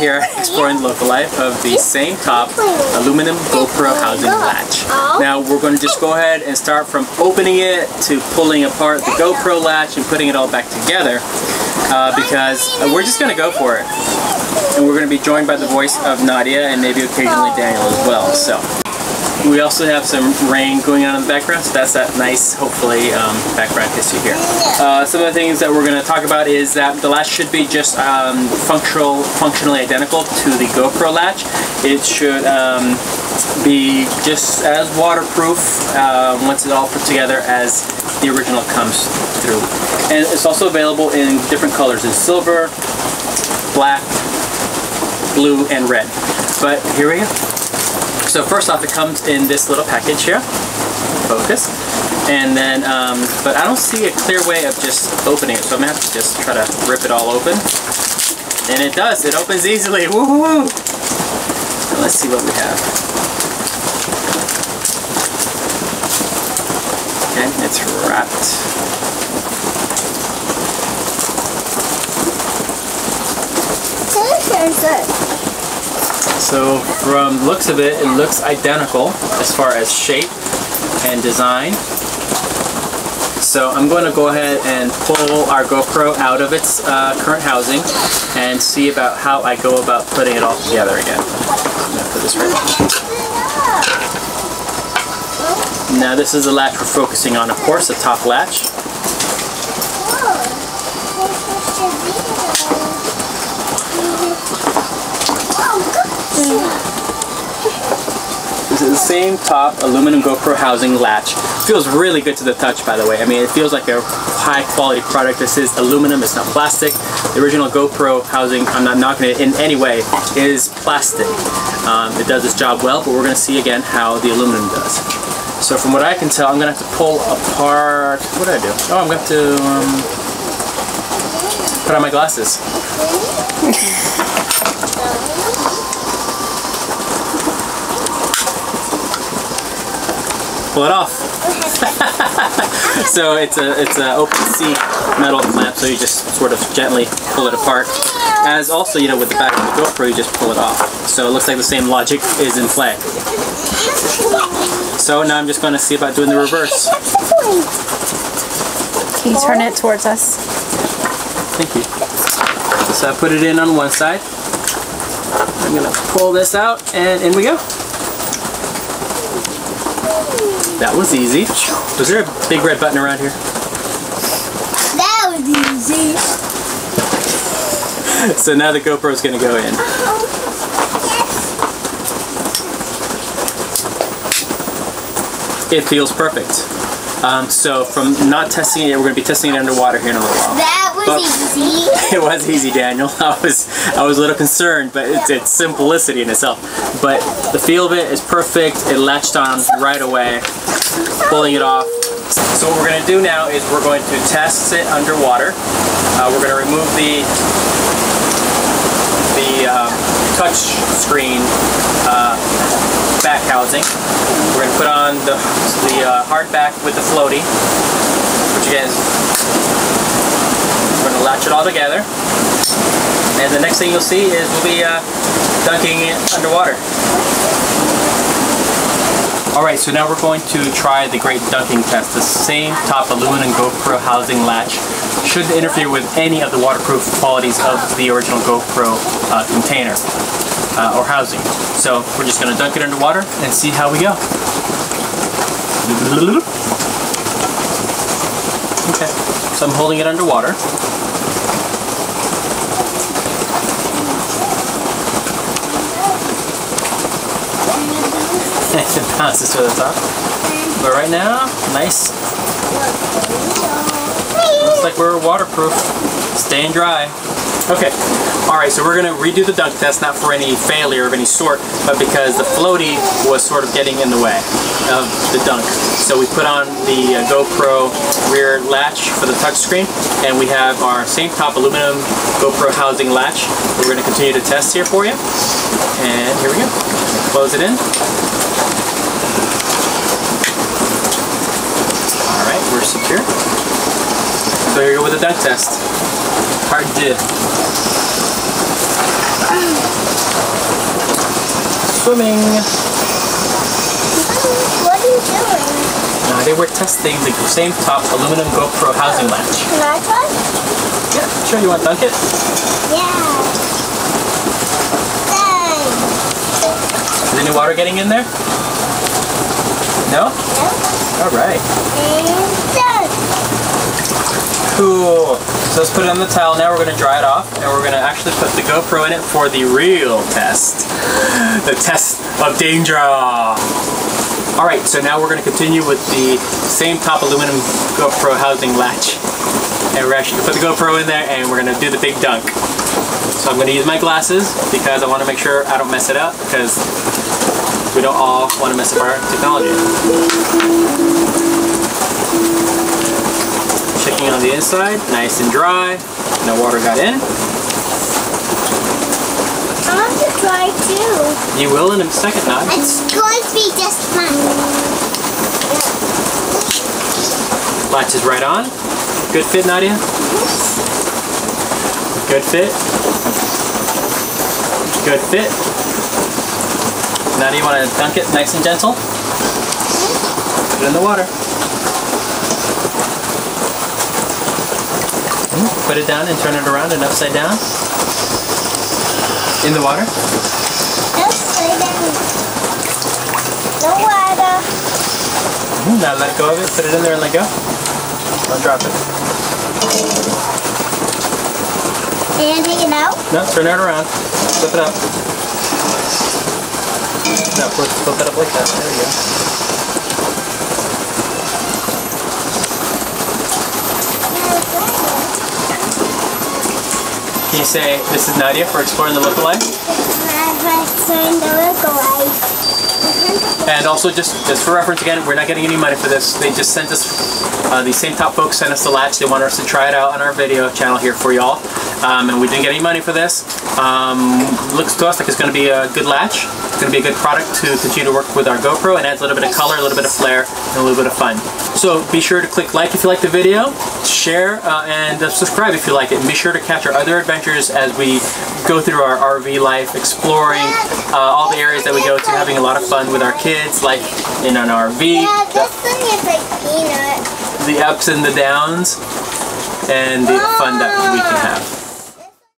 here Exploring Local Life of the Sametop aluminum GoPro housing latch. Now we're going to just go ahead and start from opening it to pulling apart the GoPro latch and putting it all back together uh, because we're just going to go for it. And we're going to be joined by the voice of Nadia and maybe occasionally Daniel as well. So. We also have some rain going on in the background, so that's that nice, hopefully, um, background history here. Uh, some of the things that we're going to talk about is that the latch should be just um, functional, functionally identical to the GoPro latch. It should um, be just as waterproof uh, once it's all put together as the original comes through. And it's also available in different colors, in silver, black, blue, and red. But here we go. So first off, it comes in this little package here. Focus. And then, um, but I don't see a clear way of just opening it, so I'm gonna have to just try to rip it all open. And it does, it opens easily, woohoo! Let's see what we have. Okay, it's wrapped. So from looks of it, it looks identical as far as shape and design. So I'm going to go ahead and pull our GoPro out of its uh, current housing and see about how I go about putting it all together again. This right Now this is the latch we're focusing on, of course, the top latch. This is the Sametop aluminum GoPro housing latch. Feels really good to the touch by the way. I mean it feels like a high quality product. This is aluminum, it's not plastic. The original GoPro housing, I'm not knocking it in any way, is plastic. Um, it does its job well, but we're going to see again how the aluminum does. So from what I can tell, I'm going to have to pull apart, what do I do? Oh, I'm to have to um, put on my glasses. pull it off. so it's a it's an open C metal clamp, so you just sort of gently pull it apart. As also, you know, with the back of the GoPro, you just pull it off. So it looks like the same logic is in play. So now I'm just going to see about doing the reverse. Can you turn it towards us? Thank you. So I put it in on one side. I'm going to pull this out, and in we go. That was easy. Was there a big red button around here? That was easy. so now the GoPro is going to go in. It feels perfect. Um, so from not testing it, we're going to be testing it underwater here in a little while. That was But- easy. It was easy, Daniel. I was I was a little concerned, but it's, it's simplicity in itself. But the feel of it is perfect. It latched on right away, pulling it off. So what we're going to do now is we're going to test it underwater. Uh, we're going to remove the the uh, touch screen uh, back housing. We're going to put on the, the uh, hard back with the floaty, which again is we're going to latch it all together. And the next thing you'll see is we'll be uh, dunking it underwater. Alright, so now we're going to try the great dunking test. The same top aluminum GoPro housing latch shouldn't interfere with any of the waterproof qualities of the original GoPro uh, container uh, or housing. So we're just going to dunk it underwater and see how we go. Okay, so I'm holding it underwater. It bounces to the top. But right now, nice. Looks like we're waterproof. Staying dry. Okay, alright, so we're going to redo the dunk test, not for any failure of any sort, but because the floaty was sort of getting in the way of the dunk. So we put on the uh, GoPro rear latch for the touchscreen, and we have our Sametop aluminum GoPro housing latch. We're going to continue to test here for you. And here we go. Close it in. Alright, we're secure. So here we go with the dunk test. Hard deux. Swimming. What are you doing? Now they were testing the same top aluminum GoPro housing latch. Can I try? Yeah, sure you want to dunk it? Yeah. Done. Is any water getting in there? No? No. And done. Cool. So let's put it on the towel now. We're going to dry it off and we're going to actually put the GoPro in it for the real test. The test of danger. Alright, so now we're going to continue with the Sametop aluminum GoPro housing latch. And we're actually going to put the GoPro in there and we're going to do the big dunk. So I'm going to use my glasses because I want to make sure I don't mess it up because we don't all want to mess up our technology. Checking on the inside, nice and dry. No water got in. I want to try too. You will in a second now. It's going to be just fun. Latches right on. Good fit, Nadia? Good fit. Good fit. Nadia, you want to dunk it nice and gentle? Put it in the water. Put it down and turn it around and upside down. In the water. Lay down. No water. Now let go of it. Put it in there and let go. Don't drop it. Out. No, turn it around. Flip it up. No, flip, flip it up like that. There you go. Can you say, this is Nadia for exploring the local life? And also, just just for reference again, we're not getting any money for this. They just sent us, uh, the Sametop folks sent us the latch. They wanted us to try it out on our video channel here for y'all. Um, and we didn't get any money for this. Um, looks to us like it's going to be a good latch. It's going to be a good product to continue to work with our GoPro and adds a little bit of color, a little bit of flair, and a little bit of fun. So be sure to click like if you like the video, share, uh, and uh, subscribe if you like it. And be sure to catch our other adventures as we go through our RV life, exploring uh, all the areas that we go to, having a lot of fun with our kids, like in an RV, Yeah, this thing is like peanut. the ups and the downs, and the fun that we can have.